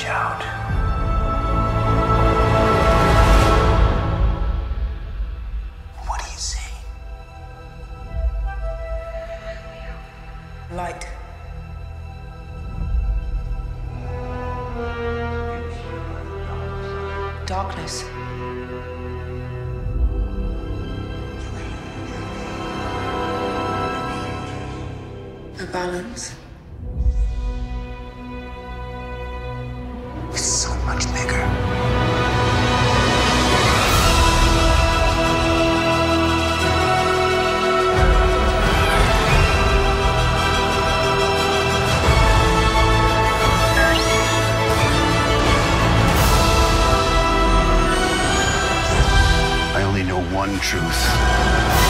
reach out. What do you see? Light. Darkness. A balance. One truth.